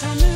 Tell me